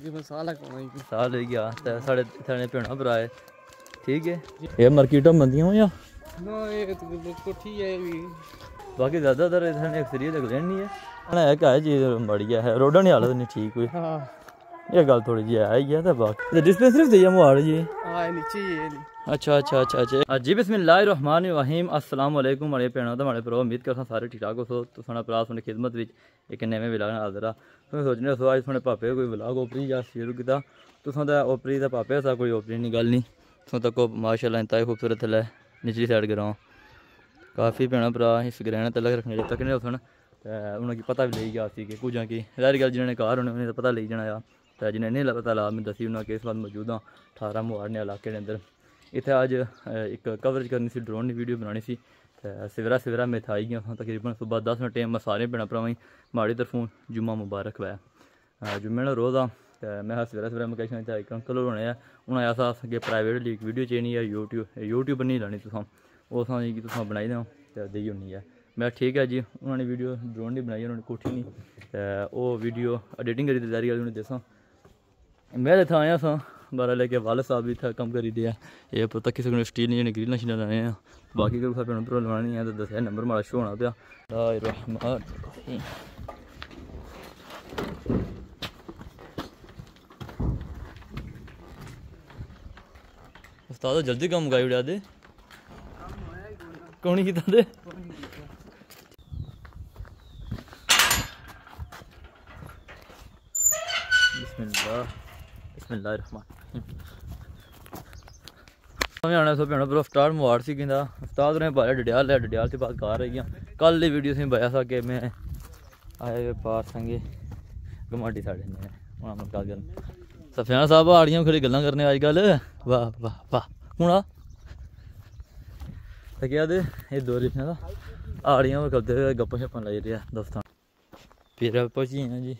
साल हो गया साढ़े थाने भेड़ा भरा है। ठीक है? ये मार्केटा बनती हूँ या बाकी ज़्यादातर इतने अक्सरियत अगले नहीं है। है क्या चीज़ है। रोडा नहीं हालत नहीं ठीक हुई हाँ। ये गल थोड़ी जी आई गया था बात डिस्पेंसरी से हम आ रही है। अच्छा अच्छा अच्छा अच्छा। जी बिस्मिल्लाहमान रहीम अस्सलाम वालेकुम मेरे भैनों तो मेरे भ्रो उम्मीद करता सारे ठीक ठाक हो तो थोड़ा भरा थोड़ी खिदमत में एक नवे ब्लाग हाजिर आ तुम सोचने सो अज थोड़े पापे कोई ब्लाग ओपरी या शुरू किया तुसों का ओपरी का पापे सा कोई ओपरी नहीं गल नहीं तुम तक माशाला इतना खूबसूरत थले निचली साइड ग्रां काफ़ी भैन भ्रा इस ग्रहण तलक रखने तकने उस उन्होंने पता भी ले गया कि कुछ कि। ज़ाहिर गल जिन्होंने घर होने उन्हें पता ले जाना ਜਿਹਨਾਂ ਨੇ ਤਾਂ ਪਤਾ ਲਈ ਜਾਣਾ ਆ ਲਾ ਮੈਂ ਦੱਸੀ ਉਹਨਾਂ ਕੇ ਇਸ ਮੌਜੂਦ ਹਾਂ 18 ਮੁਹਾਰ ਨੇ ਇਲਾਕੇ ਦੇ ਅੰਦਰ। ਇੱਥੇ ਅੱਜ ਇੱਕ ਕਵਰੇਜ ਕਰਨੀ ਸੀ ਡਰੋਨ ਦੀ ਵੀਡੀਓ ਬਣਾਉਣੀ ਸੀ। ਤੇ ਸਵੇਰਾ ਸਵੇਰਾ ਮੈਂ ਥਾਈ ਗਿਆ ਹਾਂ ਤਕਰੀਬਨ ਸਵੇਰ 10 ਮਿੰਟ ਟਾਈਮ ਮੈਂ ਸਾਰੇ ਭੈਣਾਂ ਭਰਾਵਾਂ ਮਾੜੀ ਤਰਫੋਂ ਜੁਮਾ ਮੁਬਾਰਕ ਹੋਇਆ ਜੁਮੇ ਨੂੰ ਰੋਜ਼ ਆ, ਤੇ ਮੈਂ ਹਾਂ ਸਵੇਰਾ ਸਵੇਰਾ ਮੈਂ ਕਹਿੰਦਾ ਚਾਹ ਇੱਕ ਅੰਕਲ ਹੋਣੇ ਆ ਉਹਨਾਂ ਆਇਆ ਸਾਸ ਅੱਗੇ ਪ੍ਰਾਈਵੇਟ ਲੀਕ ਵੀਡੀਓ ਚੇਣੀ ਆ, YouTube YouTube ਨਹੀਂ ਲਾਣੀ ਤੁਸੀਂ। ਉਹ ਸਾਂ ਜੀ ਕਿ ਤੁਸੀਂ ਬਣਾਈ ਦਿਓ ਤੇ ਦੇਈ ਹੁੰਨੀ ਆ। ਮੈਂ ਠੀਕ ਹੈ ਜੀ, ਉਹਨਾਂ ਨੇ ਵੀਡੀਓ ਡਰੋਨ ਦੀ ਬਣਾਈ ਉਹਨਾਂ ਨੇ ਕੋਠੀ ਨਹੀਂ, ਤੇ ਉਹ ਵੀਡੀਓ ਐਡੀਟਿੰਗ ਕਰੀ ਤੇ ਜ਼ਾਰੀ ਵਾਲੀ ਉਹਨੇ ਦੱਸਾਂ। मैं तो आया था, बारह लेके वाले साहब भी था, कम करी दिया। ये पता किसी को स्टील नहीं ग्रिल शील लाने बाकी कोई भैन भ्रा लवानी है तो दस नंबर माड़ा शो होना पाया। उस्ताद, जल्दी कम मुकाई उड़ा दे। कौन कीता दे? बिस्मिल्लाह। बिस्मिल्लाहमान सो भेनो पर अफ्तार मुबार सी कहता अफ्तार तुम पाया डडियाल है डडियाल से बात कर रही कल की वीडियो तुम पाया था मैं आए पार संगे गमाडी साढ़े सफियान साहब, आ खड़ी गल् करने अजकल। वाह वाह वाह। हूँ तो क्या ये दो रिफियाँ करते हुए गप्पा लाई रही दोस्तों। फिर पहुँची हैं जी।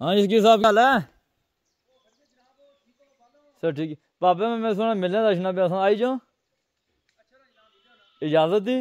हाँ इसकी साहब गल है चलो ठीक है पापे में मैं सुना मिलने दर्शना पे आई जाओ इजाज़त दी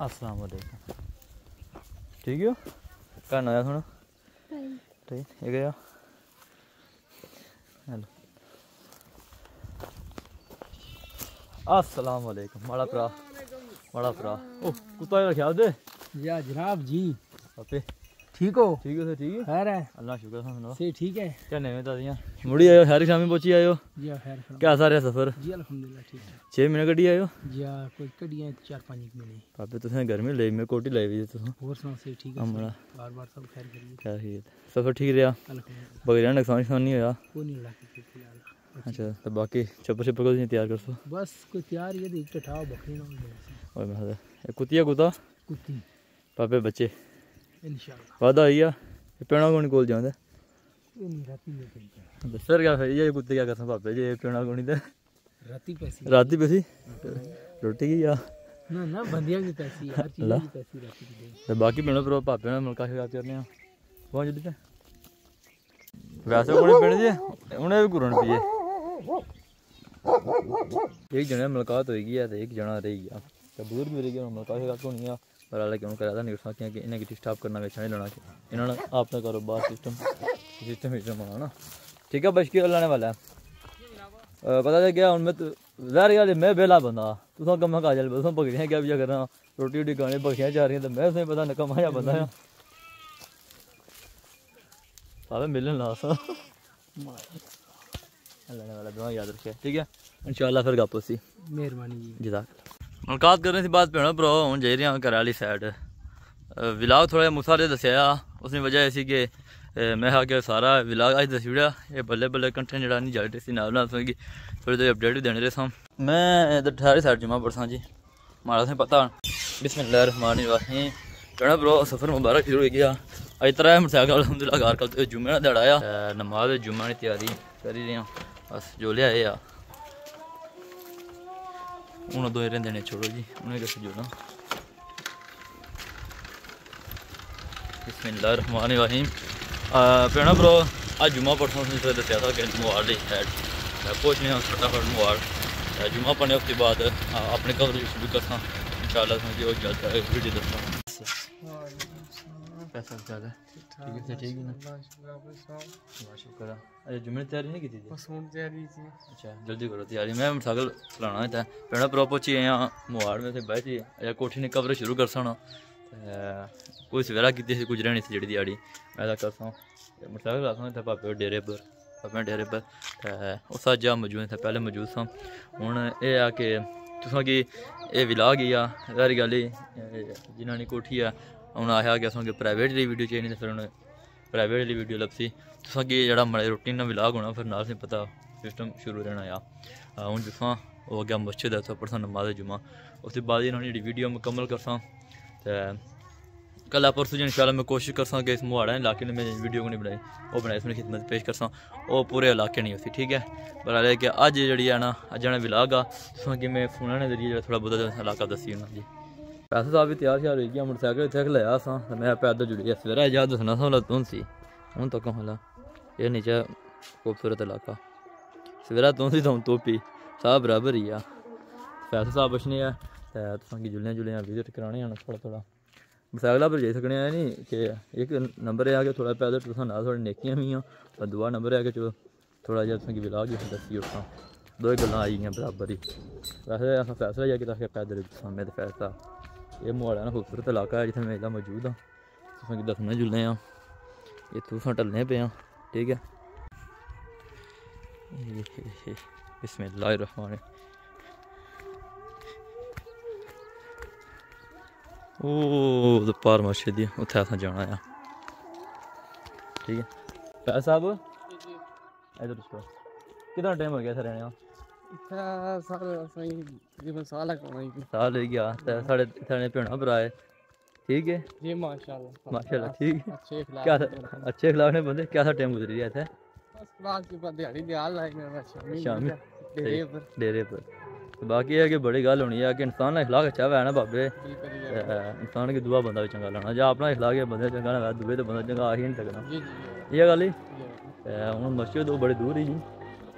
अस्सलाम वालेकुम ठीक हो घर आया सुनो ठीक है हेलो अस्सलाम वालेकुम माड़ा भरा माड़ा भरा ओ कुत्ता रखा दे या जनाब जी। अपे ठीक हो? ठीक है सर ठीक है? खैर है। अल्लाह शुक्र है सुनो। से ठीक है? क्या नवे दादियाँ? मुड़ी आयो हर शामी पहुँची आयो। जी खैर खैर क्या सारे सफ़र? जी अल्हम्दुलिल्लाह ठीक है। 6 महीने कड्डी आयो? जी हाँ, कोई कड़ियाँ चार पाँच एक महीने। पापे तुसें गर्मी ले मैं कोटी लाई भी तुसें। और सुनाओ से ठीक है हमारा बार बार सब खैर करिए। क्या ठीक सफ़र ठीक रहा। अल्हम्दुलिल्लाह। बगैर नुकसान नहीं होया। कोई नहीं के फ़िलहाल अच्छा तो बाकी चप्पल छप्पर को तैयार कर सो बस कोई तैयार ये देख ठठाओ बकरी और मैं कुतिया कुता कुत्ती पापे बच्चे। इंशाल्लाह वादा आइया पेणा कोनी कोल जांदा? अच्छा, सर क्या है? ये कुत्ते क्या करता पापे? ये पेणा कोनी दे राती पैसी। राती पैसी? रोटी की या? ना ना बंदिया की पैसी हर चीज़ की पैसी राती की तो बाकी पेणा पर पापे ने मलका के कर रहे हैं? वहाँ जल्दी वैसे कोने पेड़? जे उन्हें भी कुरन पिए। एक जने मुलाकात होगी है तो एक जना रह गया तो बुज़ुर्ग भी रह गया मुलाकात ही काफ़ी होनी है, पर अलग क्यों करा था नहीं उठा कि इन्हें डिस्टर्ब करना बेचा नहीं लेना इन्होंने अपना कारोबार सिस्टम सिस्टम सिस्टम होना ना ठीक है बशकी लाने वाला है। पता चल गया उनमें तो जहर गल मैं बेला बंदा तुम कम का चल तुसा भगदियाँ क्या पिछा करना? रोटी रोटी खाने बखियाँ जा रही तो मैं तुम्हें पता नकम्मा माया बंदा है सारे मिलन ला अल्लाह वाला दुआ याद रखे। ठीक है? इंशाल्लाह फिर गप उसी मेहरबानी जी। जजाक। मुलाकात करने से बाद भैनों भ्रा हूँ जाई रहा घर वाली साइड विलाग थोड़ा मुसा ने दसिया उसने वजह ऐसी कि मैं हा कि सारा विलाग अज दसी ओड़ेआ। एह् बल्ले बल्ले कंटेंट जेह्ड़ा निं जारी सी नाल नाल थोड़ी थोड़ी अपडेट बी देने रेसां मैं इधर ठहरी साइड जुम्मा पढ़सां जी। माड़ा तुसें पता बिस्मिल्लाह रहमान रहीम भैनों भ्रा सफ़र मुबारक शुरू हो गया। अज त्रै मोटरसाइकिल अलहमदुल्ला घर कल जुम्मे दा ध्याड़ा आया। नमाज़ जुम्मे दी त्यारी करी रहे आं। बस, जो लिया है हूँ दो देने, छोड़ो जी। उन्हें कैसे जोड़ना? बिस्मिल्लाह रहमान रहीम भेना भ्रो अज जुमा परसों तुझे दस्या था कि मोबाइल दी है। कुछ नहीं हम फटाफट मोबाइल जुमा पढ़ने उसके बाद अपने घर भी कसा इन शाला जल्द वीडियो दसा पैसा तो ज़्यादा ठीक है ठीक है ना। शुक्र अरे जुम्मे तैयारी नहीं की थी? तैयारी थी। अच्छा जल्दी करो तैयारी। मैं सागल लाना था पेड़ा प्रॉपर ची यहाँ मुहाड़ में थे बैठी। अजय कोठी ने कवर शुरू कर सना। कोई सवेरा की कुछ रहनी थी जी दिहाड़ी। मैं कर सौ मोटरसाइकिल ला सकता भापे डेरे पर अपने डेरे पर। उस अज्जा मौजूद था पहले मौजूद सा। हूँ यह आ कि तुसा कि यह विला गया सारी गल जिन्होंने कोठी है हूँ आया कि असें प्राइवेट जी वीडियो चाहिए फिर उन्हें प्राइवेट जी वीडियो लपसी तुसें कि जेह्ड़ा मड़े रोटी ना विलाग होना, फिर नाल पता सिस्टम शुरू रहना आ हूँ जित्थुआं ओह् अग्गें मस्जिद है उत्थै सद जुमा उसदे बाद वीडियो मुकम्मल कर ते कल परसों इन शाला मैं कोशिश करसा कि इस मोहाड़ा इलाके ने मैं वीडियो नहीं बनाई, ओह् बनाई अपनी खिदमत पेश कर सो पूरे इलाके नहीं उसी, ठीक है पर हालाँकि अज्ज जेह्ड़ी है ना, अज्ज विलाग आ, तुसें कि मैं फोनै दे ज़रिए थोड़ा बौह्ता इलाका दस्सी ओड़ना जी। पैसे साहब भी तैयार शैर होगी मोटरसाइकिल इतने खलाया असां, ते मैं पैदल जुड़ी गेआ सवेरै। जा दस्सना असां हून सी हून तक होला ये नीचे खूबसूरत इलाका। सवेरै तूं सी तूं तोपी सब बराबर ही पैसे साहब पुछने ऐ, ते जुलियाँ जुलियाँ विज़िट कराने थोड़ा थोड़ा। मोटरसाइकिल पर जाई सकने नहीं कि एक नंबर है कि थोड़ा पैदल तुसें ना नेकिया भी हाँ और दूआ नंबर है कि चलो, थोड़ा जहाँ तुसेंगी ब्लाग बी दसी उठा दो गल आई गई बराबर ही। वैसे असें फैसला जाया पैदल समय तो फैसला। ये मोहाड़ा ना खूबसूरत इलाका है जितने मेला मौजूद हाँ तुम दसने जुलने हाँ इतों टलने पे हाँ ठीक है इसमें बिस्मिल्लाहमान ओ पार मस्जिद उत्थे असें जाना है ठीक है साहब? इधर कितना टाइम हो गया सर रहने साल तकरीबन साल है हो गया साढ़े साढ़े भेड़ा भरा है। ठीक है? जी माशाल्लाह। माशाल्लाह ठीक है। अच्छे खिलाफ क्या अच्छे खिलाफ ने बंदे? क्या सा टाइम गुजरी है ऐसे बस डेरे पर बाकी है कि बड़ी गल होनी है कि इंसान का इखलाक अच्छा है ना बाबे इंसान के दुआ बंदा भी चंगा लाना या अपना इखलाक है बंदा चंगा ना दुए तो बंदा चंगा आ ही नहीं सकना ये गल हूँ। मस्जिद बड़ी दूर ही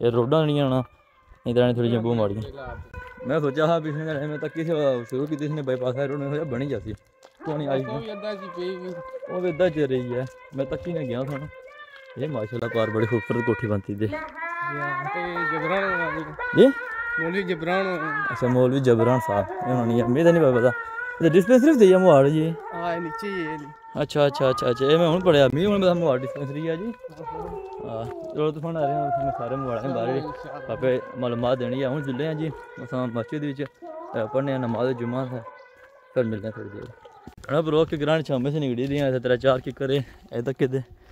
ਜਿਹੀ ਹੈ ਹੀ ਹੈ ਤੇ ਬਾਕੀ 10 ਮੁਹੰਮਦੀਆ ਰਿਜ਼ਵੀਆ ਠੀਕ ਹੈ ਇਹ ਰੋਡਾਂ ਨਹੀਂ ਆਣਾ ਨਹੀਂ ਤਾਂ ਥੋੜੀ ਜਿਹੀ ਬੂ ਮਾੜੀਆਂ। ਮੈਂ ਸੋਚਿਆ ਹਾਂ ਪਿਛਲੇ ਦਿਨ ਮੈਂ ਤਾਂ ਕਿਸੇ ਸ਼ੁਰੂ ਕੀਤੀ ਸੀ ਨੇ ਬਾਈਪਾਸ ਹੈ ਰੋਡ ਨੇ ਹੋਇਆ ਬਣੀ ਜਾਂਦੀ ਨਹੀਂ ਆਈ ਉਹ ਜੀ ਪਈ ਵੀ। ਉਹ ਵੀ ਏਦਾਂ ਚੱਲ ਰਹੀ ਹੈ ਮੈਂ ਤੱਕੀ ਨਾ ਗਿਆ ਤੁਹਾਨੂੰ ਇਹ ਮਾਸ਼ਾਅੱਲਾ ਪਾਰ ਬੜੀ ਖੂਬਸੂਰਤ ਕੋਠੀ ਬੰਤੀ ਦੇ। ਤੇ ਜਬਰਾਨ ਵਾਲੀ ਇਹ ਮੌਲੀ ਜਬਰਾਨ ਅੱਛਾ ਮੌਲਵੀ ਜਬਰਾਨ ਸਾਹਿਬ। ਇਹਨਾਂ ਨਹੀਂ ਮੇਰੇ ਨਹੀਂ ਪਤਾ। ਇਹ ਡਿਸਪੈਂਸਰੀ ਤੇ ਜਾਂ ਮੁਹਾੜ ਜੀ ਆ ਨੀਚੇ ਹੀ ਹੈ ਅੱਛਾ ਅੱਛਾ ਅੱਛਾ ਅੱਛਾ ਇਹ ਮੈਂ ਹੁਣ ਪੜਿਆ ਮੀ ਹੁਣ ਮੈਂ ਮੁਹਾੜ ਡਿਸਪੈਂਸਰੀ ਆ ਜੀ ਹਾਂ ਚਲੋ ਤੁਸੀਂ ਹੁਣ ਆ ਰਹੇ ਹੋ ਤੁਹਾਨੂੰ ਸਾਰੇ ਮੁਹਾੜਾਂ ਦੇ ਬਾਰੇ ਆਪੇ ਮਾਲੂਮਾਤ ਦੇਣੀ ਆ ਹੁਣ ਜੁੱਲੇ ਆ ਜੀ ਅਸਾਂ ਮਸਜਿਦ ਵਿੱਚ ਪੜਨੇ ਆ ਨਮਾਜ਼ ਜੁਮਾ ਹੈ ਫਿਰ ਮਿਲਦੇ ਥੋੜੀ ਦੇਰ ਅਣਾ ਬਰੋ ਕੇ ਗ੍ਰਾਂਡ ਛਾਮੇ ਸੇ ਨਿਕੜੀ ਦੀਆਂ ਇੱਥੇ ਤੇਰਾ ਚਾਰ ਕੀ ਕਰੇ ਇਹ ਤੱਕ ਕਿਦੇ ਇਹਨਾਂ ਛਾਮੇ ਸੇ ਨਿਕੜੀ ਦੀਆਂ ਥੱਲੇ ਕਣਕਾਂ ਲਈਆਂ ਬੜਾ ਖੂਬਸੂਰਤ ਜਿਹਾ ਨਜ਼ਾਰਾ ਆ ਪੈਸਾ ਸਾਹਿਬ ਤੋਂ ਕੋਣ ਹੈ ਇਹ ਜਿਹੜੇ ਹੁੰਦੇ ਆਪੂ ਲਈ ਗਏ ਇੱਥੇ ਲੈ ਨੇ ਤੇ ਕੀ ਕਰ ਜੀ ਨਹੀਂ ਬਸ ਆਪ ਹੀ ਲਗੇ ਹਾਂ ਚਲੋ ਜੀ ਇਹ ਆ ਕਿ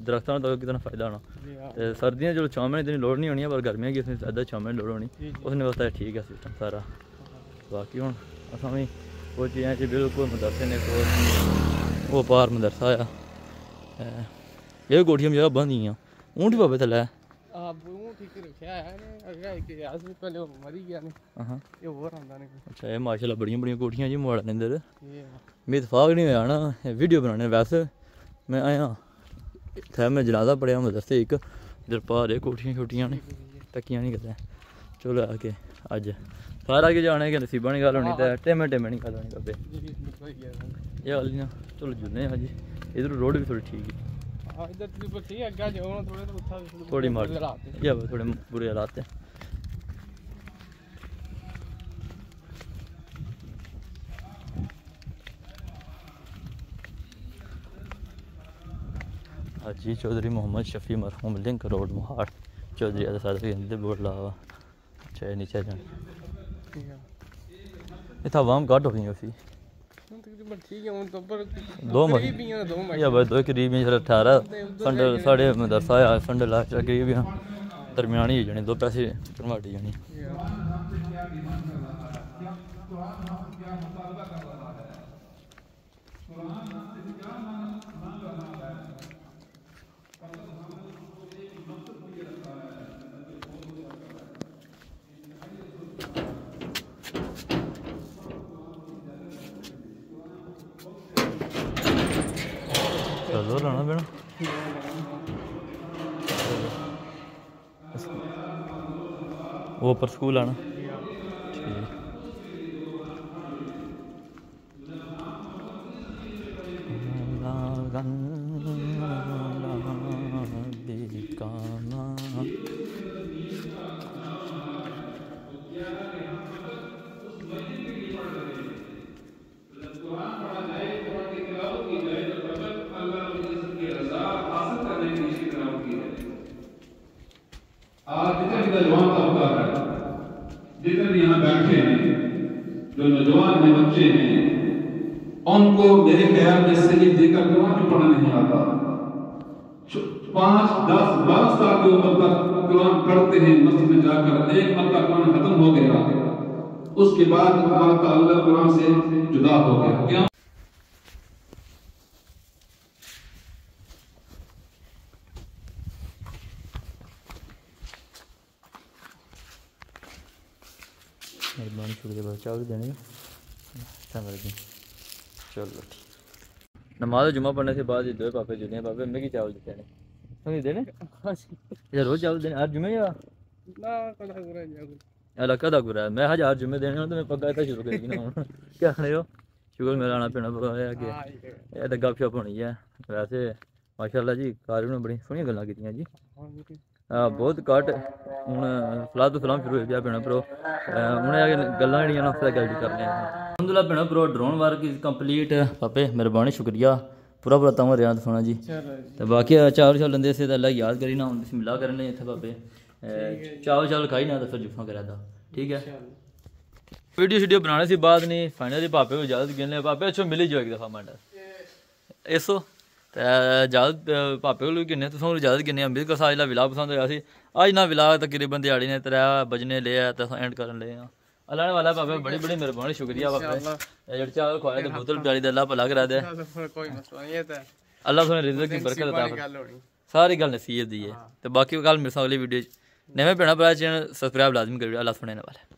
ਦਰਖਤਾਂ ਤੋਂ ਕਿਤਨਾ ਫਾਇਦਾ ਹੋਣਾ ਜੀ ਹਾਂ ਤੇ ਸਰਦੀਆਂ ਚਲੋ ਛਾਵੇਂ ਦੀ ਲੋੜ ਨਹੀਂ ਹੋਣੀ ਪਰ ਗਰਮੀਆਂ ਕੀ ਇਸਨੇ ਜ਼ਿਆਦਾ ਛਾਵੇਂ ਦੀ ਲੋੜ ਹੋਣੀ ਜੀ, ਜੀ। ਉਸਨੇ ਵਾਸਤੇ ਠੀਕ ਹੈ ਸਿਸਟਮ ਸਾਰਾ ਬਾਕੀ ਹੁਣ ਅਸਾਂ ਵੀ ਉਹ ਚੀਜ਼ਾਂ 'ਚ ਬਿਲਕੁਲ ਮਦਰਸੇ ਨੇ ਕੋਲ ਉਹ ਪਾਰ ਮਦਰਸਾ ਆ ਇਹ- ਇਹ ਕੋਠੀਆਂ ਜਿਹੜਾ ਬੰਦੀਆਂ ਊਂਠ ਬਾਬੇ ਥੱਲੇ ਆ ਬੂ ਠੀਕ ਰੱਖਿਆ ਹੈ ਨੇ ਅਗਾ ਕਿ ਆਸ ਵੀ ਪਹਿਲੇ ਉਹ ਮਰੀ ਗਿਆ ਨੇ ਹਾਂ ਇਹ ਹੋਰ ਆਂਦਾ ਨੇ ਅੱਛਾ ਇਹ ਮਾਸ਼ਾਅੱਲਾ ਬੜੀਆਂ ਬੜੀਆਂ ਕੋਠੀਆਂ ਜੀ ਮੋੜ ਦੇ ਅੰਦਰ ਇਹ ਮੇਰੀ अच्छा ये माशाल्लाह बड़ियाँ बड़ियाँ कोठियाँ जी मोड़ा ने इधर मेरे इतफाक नहीं होया ना वीडियो बनाने वैसे मैं आया इतने मैं जनाजा पढ़िया मदरसे एक इधर भार है कोठियाँ छोटियाँ ने तकियाँ नहीं कदें चलो आके अज सारा के जाने के नसीबा नहीं गल होनी तो टेमे टेमे नहीं गल होनी कबे ये गल ना चलो जुड़ने हाँ जी इधर रोड भी थोड़ी ठीक है थोड़ी मार थोड़े बुरे हालात हैं। हाजी चौधरी मोहम्मद शफी मरहूम लिंक रोड महाड़। चौधरी आदा बोर्ड लावा अच्छा नीचे जाना। इतना वाम घट हो गई उसी। तकरीबन ठीक है उन तो पर दो करीब ही हैं दो महीने या भाई दो करीब हैं सर 18 संडे साढ़े मदरसा है संडे लास्ट करीब हैं दरमियानी हो जाने दो पैसे कन्वर्ट हो जाने चलो लाना पैना वो पर स्कूल आना उनको मेरे ख्याल में सही देकर कुरान भी पढ़ना नहीं आता। पाँच, दस, बारह साल की उम्र तक कुरान पढ़ते हैं, मस्जिद में जाकर एक मरतबा कुरान खत्म हो गया। उसके बाद ताल्लुक कुरान से जुदा हो गया। क्या? मेहरबानी शुक्रिया बहुत चावल देने। का चंगा चलो। नमाज़ जुमा पढ़ने से बाद दो पापे जुड़े पापे मैं चावल देते हैं? देने अच्छा रोज चावल देने हर जुमे या? अला गुरा मैं हज हर जुमे देने तो मैं इतना शुरू करी ना क्या मेरा आना पीना कि तो होनी है। वैसे जी कार ने बड़ी जी। आ, बहुत घट हूँ सलाह तो शुरू हो गया भैन उन्हें अलहमदिल्ला भेणो पूरो ड्रोन वर्क इज कंप्लीट पापे महिरबानी शुक्रिया पूरा पूरा तव्हां रियात फोना जी त बाक़ी चावल शावल लंदे से त अल्लाह याद करी ना हून बिस्मिल्लाह करन लगे इत्थे पापे चावल शावल खाई ना त फिर जुफा करा दा ठीक है वीडियो शीडियो बनाने से बाद नहीं फाइनली पापे को इजाजत गिन ले पापे अच्छो मिली जाओ एक दफा मंडा एसो ਜਦ ਪਾਪੇ ਕੋਲ ਕਿੰਨੇ ਤੁਸੀਂ ਇਜਾਜ਼ਤ ਕਿੰਨੇ ਅੰਮ੍ਰਿਤ ਕਸਾਜ ਦਾ ਵਿਲਾ ਪਸੰਦ ਹੋਇਆ ਸੀ ਅੱਜ ਨਾ ਵਿਲਾ ਤਕਰੀਬਨ ਦਿਹਾੜੀ ਨੇ ਤਰਾ ਬਜਨੇ ਲਿਆ ਤਾਂ ਐਂਡ ਕਰਨ ਲਏ ਆ अल्लाह वाला बाबा बड़ी बड़ी मेहरबानी शुक्रिया बाबा ये चावल खवाए तो बोतल डाली दे अल्लाह भला करा दे। कोई मसला नहीं तो अल्लाह सुने रिज़्क की बरकत अता सारी गल नसीहत दी है। ते बाकी गल मेरे अगली वीडियो नवे भैना भरा चैनल सब्सक्राइब लाजमी करियो अल्लाह सुने वाले